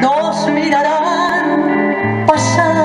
nos mirarán pasar.